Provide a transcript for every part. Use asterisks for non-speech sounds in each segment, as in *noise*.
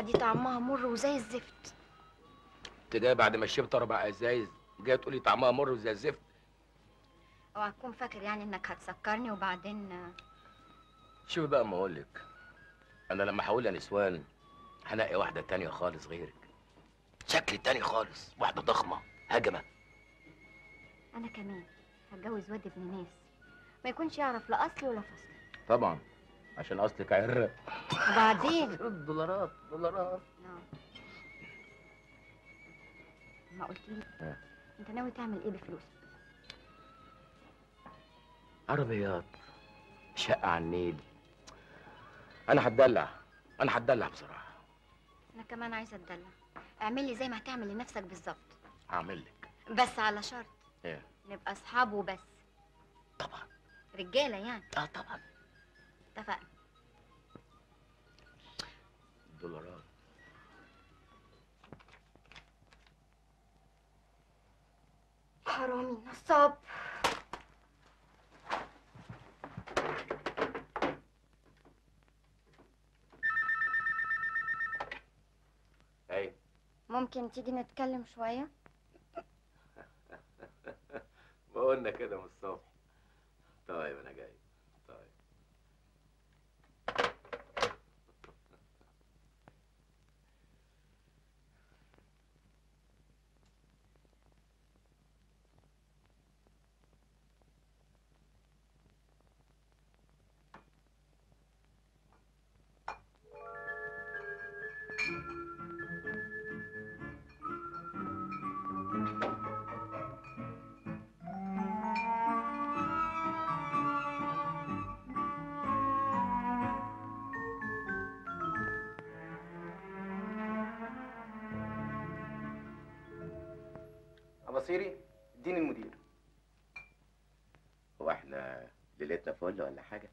البتاعة دي طعمها مر وزي الزفت. جاي بعد ما شربت أربع ازايز جاي تقولي طعمها مر وزي الزفت. اوعى تكون فاكر يعني انك هتسكرني وبعدين شوفي بقى ما أقول لك. أنا لما هقول يا نسوان هنقي واحدة تانية خالص غيرك. شكل تاني خالص واحدة ضخمة هجمة. أنا كمان هتجوز واد ابن ناس ما يكونش يعرف لا اصلي ولا فصلي طبعا. عشان اصلك عرق وبعدين؟ دولارات دولارات. آه. ما قلت لي آه. انت ناوي تعمل إيه بفلوسك؟ عربيات شقة على النيل. أنا هتدلع أنا هتدلع بصراحة. أنا كمان عايزة اتدلع. اعمل لي زي ما هتعمل لنفسك بالظبط. هعمل لك. بس على شرط. إيه؟ نبقى اصحاب وبس. طبعا. رجالة يعني. آه طبعا. نصاب أيوه ممكن تيجي نتكلم شوية؟ *laughs* ما قلنا كده من الصبح. طيب أنا جاي. طيب. أباصيري اديني المدير. هو إحنا ليلتنا فل ولا حاجة؟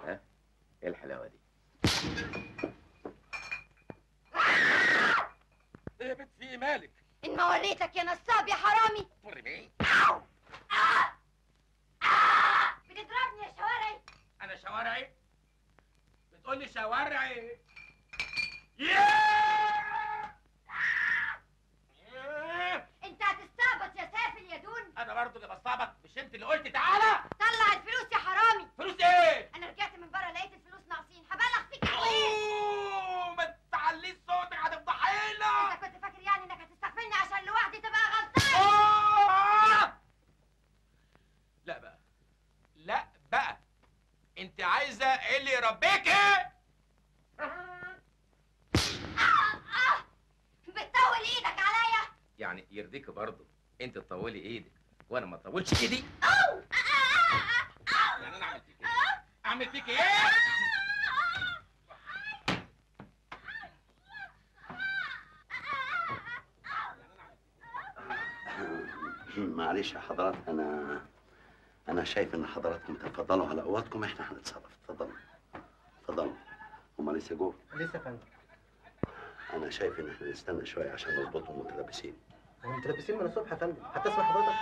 ها؟ إيه الحلاوة دي إيه يا بنت في إيه ان ما وريتك يا نصاب يا حرامي. توري مين بتضربني يا شوارعي. أنا شوارعي؟ بتقول لي شوارعي؟ انت هتستعبط يا سافل يا دون. أنا برضو اللي بستعبط مش أنت اللي قلت تعالى! طلع الفلوس يا حرامي فلوس إيه أنا رجعت من بره لقيت الفلوس ناقصين هبلغ فيك البوليس اوه ما تعليش صوتك هتفضحينا انت كنت فاكر يعني انك هتستغفلني عشان لوحدي تبقى غلطان آه! لا بقى لا بقى انت عايزة إيه اللي يربيكي بتطول إيدك عليا. يعني يرضيك برضه. انت تطولي إيدك وأنا ما اطولش ايدي. يعني أنا عملت فيك إيه؟ أعمل فيك إيه؟ معلش يا حضرات أنا أنا شايف إن حضراتكم تفضلوا على اوضتكم إحنا هنتصرف. اتفضلوا اتفضلوا هما لسه جوه؟ لسه يا فندم. أنا شايف إن إحنا نستنى شوية عشان نظبطهم متلبسين. هم متلبسين من الصبح يا فندم. حتى اسمع حضرتك.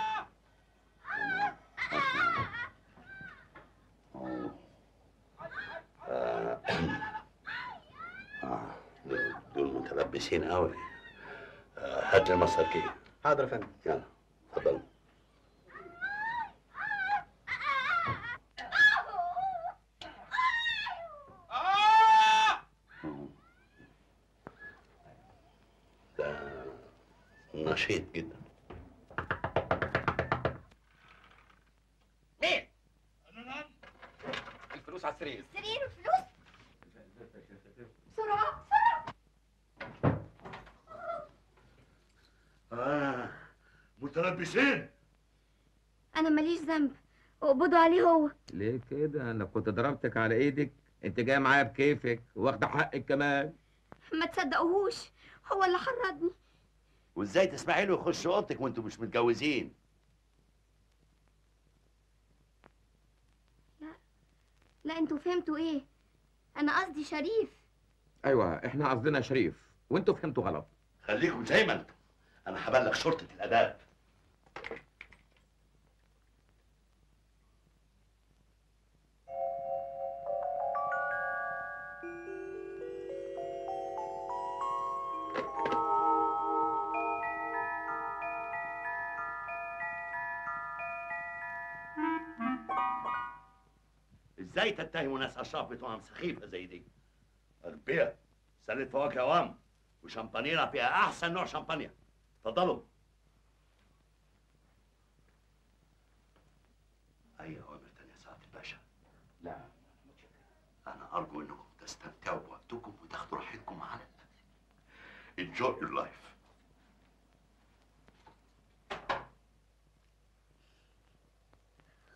آه. آه. دول- متلبسين قوي آه. هات لي المصاركيه حاضر يا فندم. يلا اتفضلوا نشيط جدا. مين؟ الفلوس على السرير. سرير وفلوس؟ بسرعة آه. متلبسين. أنا ماليش ذنب. اقبضوا عليه هو. ليه كده؟ أنا كنت ضربتك على إيدك. أنت جاي معايا بكيفك واخدة حقك كمان. ما تصدقوهوش. هو اللي حرضني وازاي تسمحي له يخش اوضتك وانتوا مش متجوزين؟ لا. أنتوا فهمتوا إيه؟ أنا قصدي شريف. أيوه إحنا قصدنا شريف وانتوا فهمتوا غلط. خليكم زي ما أنتم أنا هبلغ شرطة الآداب. إزاي تتهموا ناس اشراف بتهم سخيفه زي دي البيع سلة فواكه وام وشمبانيرا فيها أحسن نوع شمبانيا تفضلوا. أي اوامر تانية يا سعادة الباشا؟ لا أنا أرجو إنكم تستمتعوا بوقتكم وتاخدوا راحتكم معانا enjoy your life.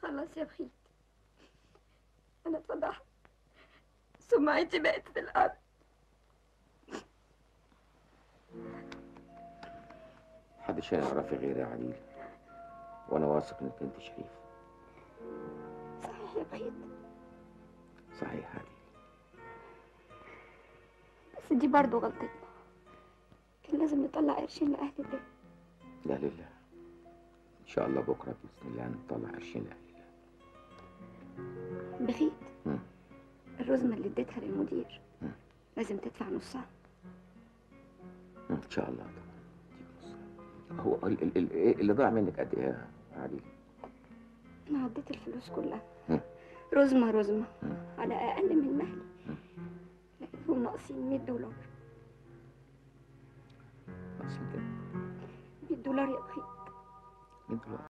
خلاص يا بخيت اتفضحت سمعتي بقت في الأرض. محدش هيعرف غيري يا عليل وأنا واثق إنك أنت شريف. صحيح يا بخيت صحيح يا عليل بس دي برضه غلطتنا. كان لازم نطلع قرشين لأهل البيت. لا لله إن شاء الله بكرة بإذن الله نطلع قرشين الله بخيت. الرزمة اللي اديتها للمدير. لازم تدفع نصها. إن شاء الله. طبعا. هو ال- ال- ال- إيه اللي ضاع منك قد إيه يا عليل أنا عديت الفلوس كلها. رزمة رزمة. على أقل من مهلي. لقيتهم ناقصين 100 دولار. بس يمكن 100 دولار يا بخيت. 100 دولار.